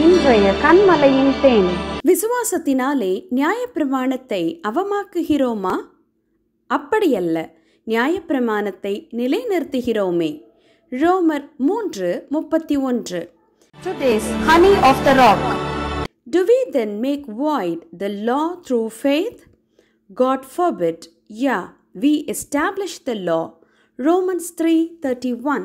இன்றைய கண்மலையின் தேன் விசுவாசத்தினாலே நியாயப்பிரமாணத்தை அவமாக்குகிறோமா அப்படியல்ல நியாயப்பிரமாணத்தை நிலைநிறுத்துகிறோமே ரோமர் மூன்று முப்பத்தி ஒன்று Today's honey of the rock. Do we then make void the law through faith? God forbid. Yeah, we establish the law. Romans 3:31.